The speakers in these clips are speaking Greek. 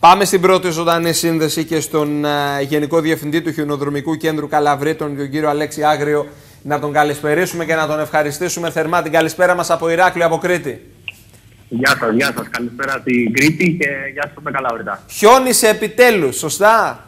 Πάμε στην πρώτη ζωντανή σύνδεση και στον uh, Γενικό Διευθυντή του Χιονοδρομικού Κέντρου Καλαβρίτων, τον κύριο Αλέξη Άγριο, να τον καλησπερίσουμε και να τον ευχαριστήσουμε θερμά. Την καλησπέρα μας από Ηράκλειο, από Κρήτη. Γεια σας, γεια σας. Καλησπέρα στην Κρήτη και γεια σας από Καλαβριτά. Χιόνισε επιτέλους, σωστά;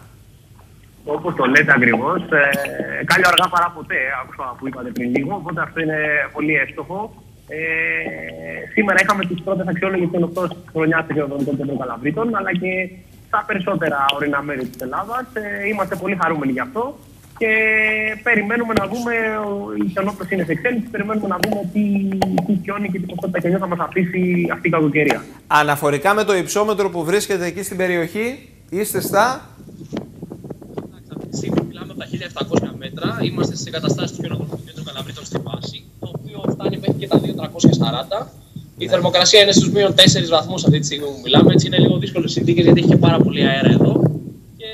Όπως το λέτε ακριβώς, ε, κάλλιο αργά παρά ποτέ, άκουσα που είπατε πριν λίγο, οπότε αυτό είναι πολύ εύστοχο. Ε, σήμερα είχαμε τις πρώτες αξιόλογες καινοτώσει τη χρονιά του Γεωδονικών Κέντρων Καλαβρίτων, αλλά και στα περισσότερα ορεινά μέρη της Ελλάδας. Ε, είμαστε πολύ χαρούμενοι γι' αυτό και περιμένουμε να δούμε, η χιονόπτωση είναι σε εξέλιξη, περιμένουμε να δούμε τι, τι χιόνι και τι ποσότητα χιονιού θα μας αφήσει αυτή η κακοκαιρία. Αναφορικά με το υψόμετρο που βρίσκεται εκεί στην περιοχή, είστε στα Σήμερα μιλάμε από τα 1700 μέτρα. Είμαστε στι εγκαταστάσεις του χειροδρομικού κέντρου Καλαβρίτων στη βάση, Η θερμοκρασία είναι στους μείον 4 βαθμούς αυτή τη στιγμή που μιλάμε. Έτσι είναι λίγο δύσκολες συνθήκες γιατί έχει και πάρα πολύ αέρα εδώ. Και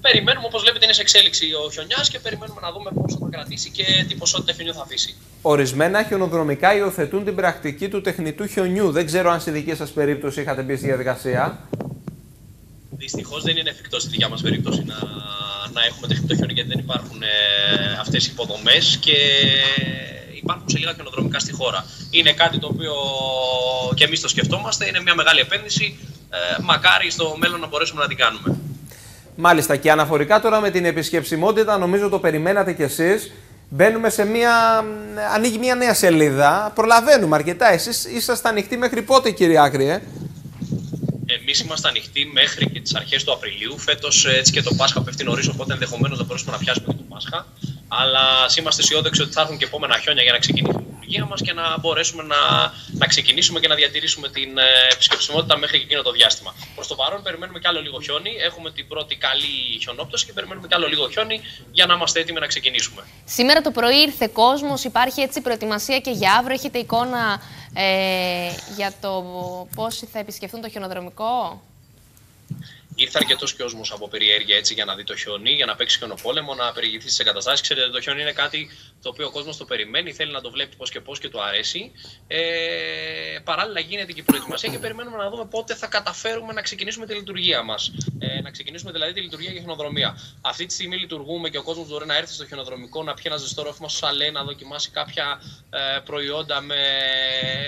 περιμένουμε, όπως βλέπετε, είναι σε εξέλιξη ο χιονιάς και περιμένουμε να δούμε πόσο θα κρατήσει και τι ποσότητα χιονιού θα αφήσει. Ορισμένα χιονοδρομικά υιοθετούν την πρακτική του τεχνητού χιονιού. Δεν ξέρω αν στη δική σας περίπτωση είχατε μπει στη διαδικασία. Δυστυχώς δεν είναι εφικτό στη δικιά μας περίπτωση να, να έχουμε τεχνητό χιόνι γιατί δεν υπάρχουν ε, αυτές οι υποδομές και υπάρχουν σε λίγα χιονοδρομικά στη χώρα. Είναι κάτι το οποίο και εμείς το σκεφτόμαστε. Είναι μια μεγάλη επένδυση. Ε, μακάρι στο μέλλον να μπορέσουμε να την κάνουμε. Μάλιστα. Και αναφορικά τώρα με την επισκεψιμότητα, νομίζω το περιμένατε κι εσείς. Μπαίνουμε σε μια. ανοίγει μια νέα σελίδα. Προλαβαίνουμε αρκετά. Εσείς είσαστε ανοιχτοί μέχρι πότε, κύριε Άκρη, Εμείς είμαστε ανοιχτοί μέχρι και τις αρχές του Απριλίου. Φέτος έτσι και το Πάσχα πέφτει νωρί, οπότε ενδεχομένως να μπορέσουμε να πιάσουμε και το Πάσχα. Αλλά είμαστε αισιόδοξοι ότι θα έρθουν και επόμενα χιόνια για να ξεκινήσει η λειτουργία μας και να μπορέσουμε να, να ξεκινήσουμε και να διατηρήσουμε την επισκεψιμότητα μέχρι και εκείνο το διάστημα. Προς το παρόν, περιμένουμε κι άλλο λίγο χιόνι. Έχουμε την πρώτη καλή χιονόπτωση και περιμένουμε κι άλλο λίγο χιόνι για να είμαστε έτοιμοι να ξεκινήσουμε. Σήμερα το πρωί ήρθε κόσμος, υπάρχει έτσι προετοιμασία και για αύριο. Έχετε εικόνα ε, για το πόσοι θα επισκεφθούν το χιονοδρομικό; Ήρθε αρκετός κόσμο από περιέργεια έτσι για να δει το χιόνι, για να παίξει χιονοπόλεμο, να περιηγηθεί στις εγκαταστάσεις. Ξέρετε, το χιόνι είναι κάτι το οποίο ο κόσμος το περιμένει, θέλει να το βλέπει πώς και πώς και του αρέσει. Ε, παράλληλα, γίνεται και η προετοιμασία και περιμένουμε να δούμε πότε θα καταφέρουμε να ξεκινήσουμε τη λειτουργία μας. Ε, να ξεκινήσουμε δηλαδή τη λειτουργία για χιονοδρομία. Αυτή τη στιγμή λειτουργούμε και ο κόσμος μπορεί να έρθει στο χιονοδρομικό, να πιει ένα ζεστό ρόφημα στο σαλέ, να δοκιμάσει κάποια ε, προϊόντα με,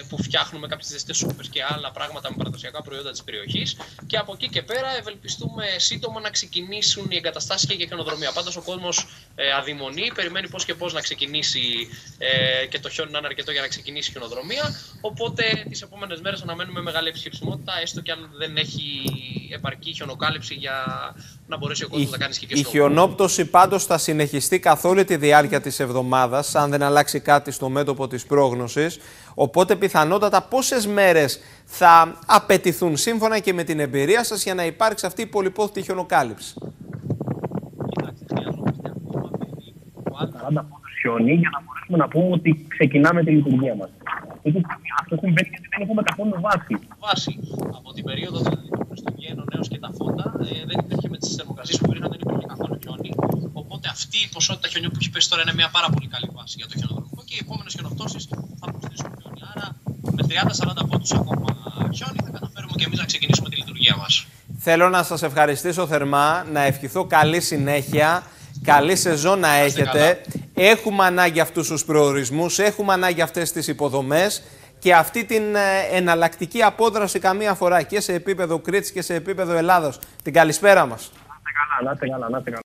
που φτιάχνουμε, κάποιες ζεστές σούπε και άλλα πράγματα με παραδοσιακά προϊόντα της περιοχής. Και από εκεί και πέρα ευελπιστούμε σύντομα να ξεκινήσουν οι εγκαταστάσεις και για χιονοδρομία. Πάντως ο κόσμος ε, αδειμονεί, περιμένει πώς και πώς να ξεκινήσει ε, και το χιόνι να είναι αρκετό για να ξεκινήσει η χιονοδρομία. Οπότε τις επόμενες μέρες αναμένουμε μεγάλη επισκεψιμότητα, έστω και αν δεν έχει επαρκή χιονοκάλυψη για να μπορέσει ο κόσμος να κάνει Η χιονόπτωση πάντως θα συνεχιστεί καθ' όλη τη διάρκεια της εβδομάδας, αν δεν αλλάξει κάτι στο μέτωπο της πρόγνωσης. Οπότε πιθανότατα πόσες μέρες θα απαιτηθούν σύμφωνα και με την εμπειρία σας για να υπάρξει αυτή η πολυπόθητη χιονοκάλυψη; Κοιτάξτε, χρειαζόμαστε ακόμα περίπου 40 πόντους χιόνι για να μπορέσουμε να πούμε ότι ξεκινάμε τη λειτουργία μας. Αυτό συμβαίνει γιατί δεν έχουμε καθόλου βάση. Βάση. Από την περίοδο δηλαδή των Χριστουγέννων έω και τα φώτα ε, δεν υπήρχε με τι θερμοκρασίε που υπήρχαν, δεν υπήρχε καθόλου χιόνι. Οπότε αυτή η ποσότητα χιονιού που έχει πέσει τώρα είναι μια πάρα πολύ καλή βάση για το χιονοδρομικό και οι επόμενες χιονοπτώσει θα προσθέσουν χιόνι. Άρα με 30-40 πόντους ακόμα χιόνι θα καταφέρουμε και εμείς να ξεκινήσουμε τη λειτουργία μας. Θέλω να σας ευχαριστήσω θερμά, να ευχηθώ καλή συνέχεια, καλή σεζόν να έχετε. Έχουμε ανάγκη αυτούς τους προορισμούς, έχουμε ανάγκη αυτές τις υποδομές και αυτή την ε, εναλλακτική απόδραση καμία φορά και σε επίπεδο Κρήτης και σε επίπεδο Ελλάδος. Την καλησπέρα μας. Να είστε καλά, να είστε καλά, να είστε καλά.